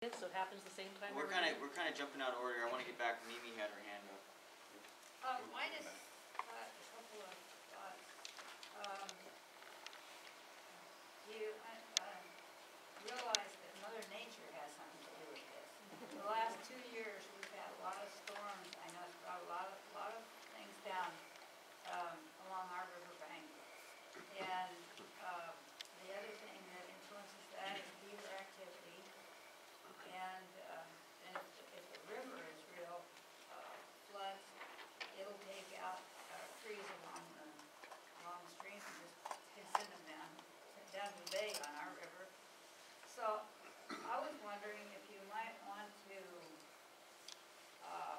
it, so it happens the same time We're kinda, we're kinda jumping out of order. I wanna get back, Mimi had her hand up. Um, I just had a couple of thoughts. Um, do you, uh, um, realize that Mother Nature has something to do with this? The last two years, we've had a lot of storms, I know it's brought a lot of, lot of things down, um, along our riverbank. And, um, the other thing that influences that is beaver activity. And, um, and if, if the river is real, uh, floods, it'll take out, uh, trees along the, along the stream and just can send them down, down to the bay on our river. So, I was wondering if you might want to, uh,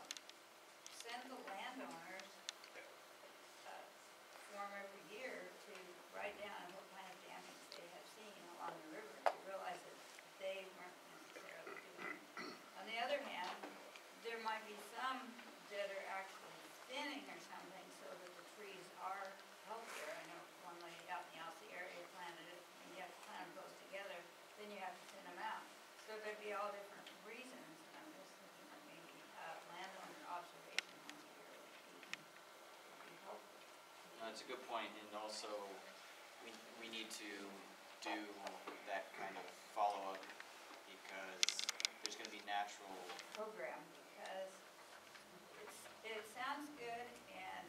send the landowners, uh, form every year to write down what kind of damage they have seen along the river, to realize that they weren't necessarily doing. it. On the other hand, there might be some that are actually thinning or something so that the trees are healthier. I know one lady out in the Alsea area planted it, and you have to plant them close together, then you have to thin them out. So there'd be all different reasons, and I'm just thinking that maybe, uh, landowner observation would be, would be helpful. No, it's a good point, and also, we, we need to do that kind of follow-up because there's gonna be natural, program because it's, it sounds good and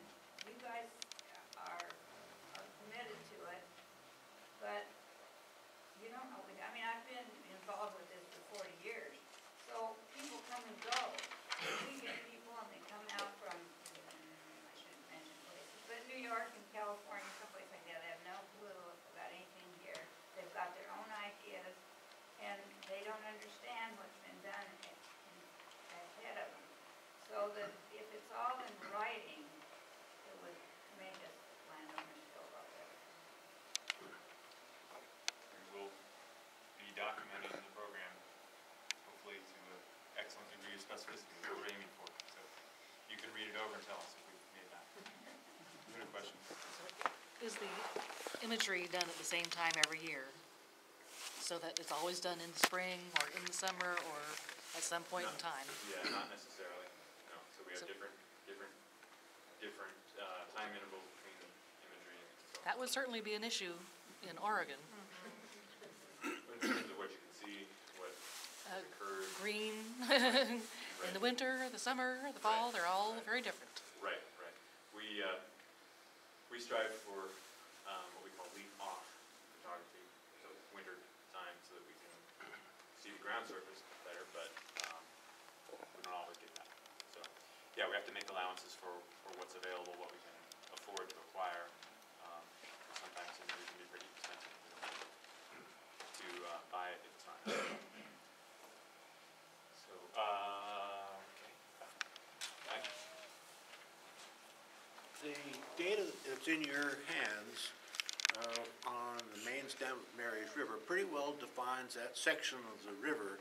you guys are, are committed to it, but you don't always, I mean, I've been involved with this for forty years, so people come and go. We get people and they come out from, I shouldn't mention places, but New York and California, someplace like that, they have no clue about anything here. They've got their own ideas and they don't understand what's been done ahead of them. So that if it's all in writing, it would make us landowners feel a lot better. We will be documenting the program, hopefully to an excellent degree of specificity we're aiming for. So you can read it over and tell us if we've made that. Good question. Is the imagery done at the same time every year? So that it's always done in the spring or in the summer or at some point in time? Yeah, not necessarily, no. So we have So- different, different, different uh, time intervals between the imagery and so. That would certainly be an issue in Oregon. In terms of what you can see, what Uh, occurs. Green in the winter, the summer, the fall, they're all very different. Right, right. We, uh, we strive for, um, what we call leaf-off photography, so winter time, so that we can see the ground surface better, but, um, we don't always get that. So, yeah, we have to make allowances for, for what's available, what we can afford to acquire. Um, sometimes it can be pretty expensive to, uh, buy it at the time. So, uh, okay. Back. The data that's in your hands uh, on the main stem of Mary's River pretty well defines that section of the river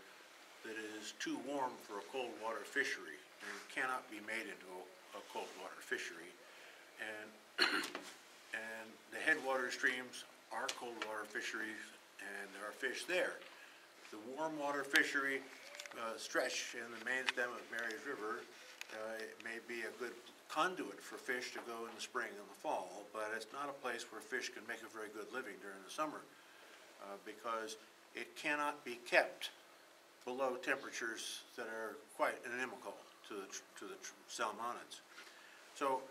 that is too warm for a cold water fishery and cannot be made into a- a cold water fishery. And, and the headwater streams are cold water fisheries and there are fish there. The warm water fishery uh, stretch in the main stem of Mary's River uh, may be a good conduit for fish to go in the spring and the fall, but it's not a place where fish can make a very good living during the summer uh, because it cannot be kept below temperatures that are quite inimical to the, to the salmonids. So,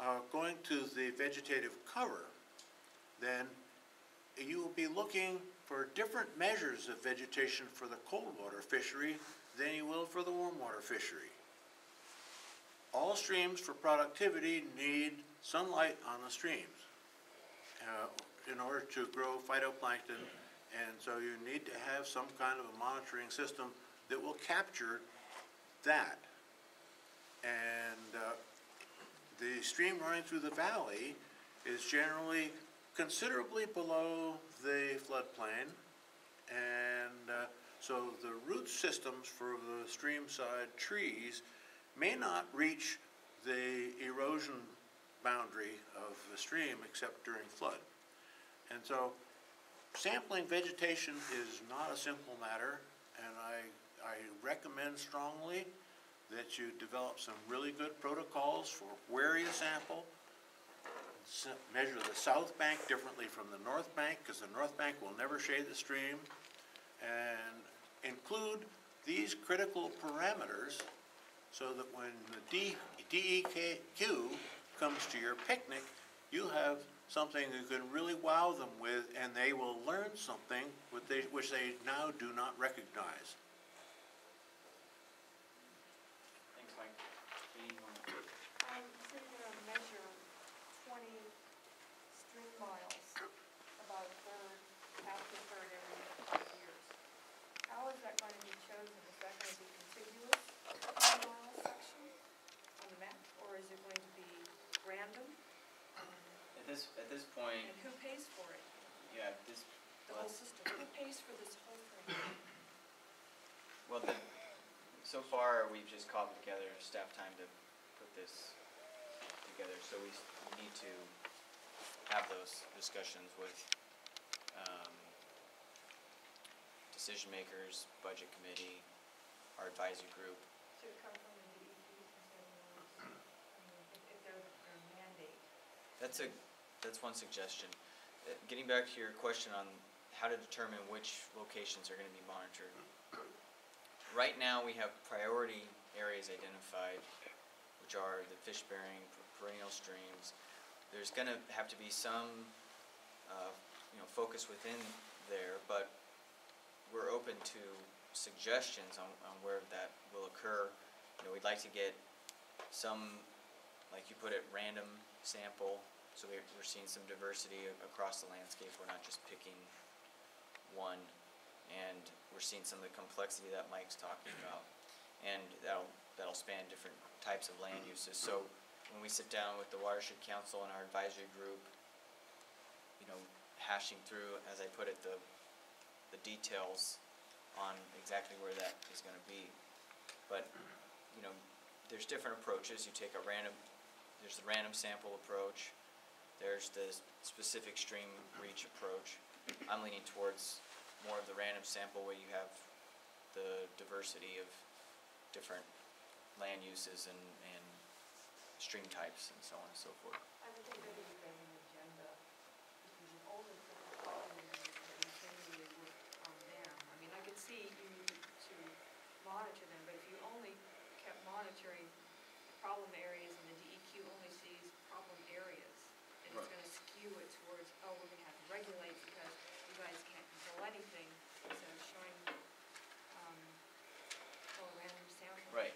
uh, going to the vegetative cover, then you will be looking for different measures of vegetation for the cold water fishery than you will for the warm water fishery. All streams for productivity need sunlight on the streams uh, in order to grow phytoplankton, and so you need to have some kind of a monitoring system that will capture that. And uh, the stream running through the valley is generally considerably below the floodplain. And uh, so the root systems for the stream side trees may not reach the erosion boundary of the stream except during flood. And so sampling vegetation is not a simple matter, and I, I recommend strongly that you develop some really good protocols for where you sample. Measure the south bank differently from the north bank, because the north bank will never shade the stream. And include these critical parameters so that when the D, DEQ comes to your picnic, you have something you can really wow them with, and they will learn something they, which they now do not recognize. Thanks, Mike. Katie, you wanna- Um, so you're gonna measure twenty stream miles, about a third, half a third every five years. How is that gonna be chosen? Is that gonna be contiguous twenty mile section on the map, or is it going to be random? Um, At this, at this point, And who pays for it? yeah, this, The whole system, who pays for this whole thing? well, the, so far, we've just cobbled together staff time to put this together, so we, s- we need to have those discussions with, um, decision makers, budget committee, our advisory group. Should it come from the DEP instead of, I mean, if, if they're their mandate? That's a, that's one suggestion. Uh, Getting back to your question on how to determine which locations are gonna be monitored. Right now, we have priority areas identified, which are the fish-bearing perennial streams. There's gonna have to be some, uh, you know, focus within there, but we're open to suggestions on, on where that will occur. You know, we'd like to get some, like you put it, random sample, so we're, we're seeing some diversity across the landscape, we're not just picking one. And we're seeing some of the complexity that Mike's talking about, and that'll, that'll span different types of land uses. So when we sit down with the watershed council and our advisory group, you know, hashing through, as I put it, the, the details on exactly where that is gonna be. But, you know, there's different approaches, you take a random, there's the random sample approach, there's the specific stream reach approach. I'm leaning towards more of the random sample where you have the diversity of different land uses and, and stream types and so on and so forth. I would think maybe you've got an agenda, because you've only put the problem areas that you generally work on them. I mean, I could see you need to monitor them, but if you only kept monitoring problem areas and the DEQ only sees problem areas, and it's Right. gonna skew it towards, oh, we're gonna have to regulate because you guys can't control anything, of showing, um, random sample. Right.